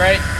right?